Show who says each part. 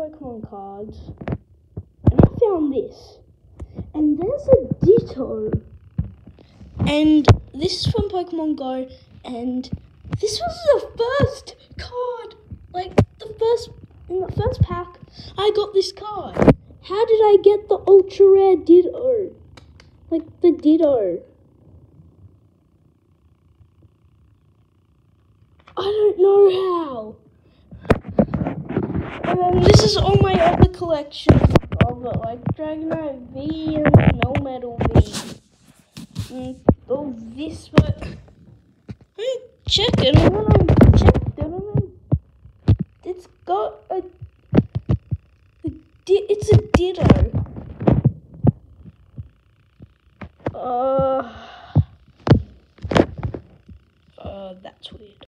Speaker 1: Pokemon cards, and I found this, and there's a Ditto, and this is from Pokemon Go, and this was the first card, like the first in the first pack. I got this card. How did I get the ultra rare Ditto? Like the Ditto. I don't know how. And then this is all my other collection of it, like Dragonite V and Melmetal V. And all this, but I check it, and when I it, it's got a, a it's a Ditto. Uh, uh, that's weird.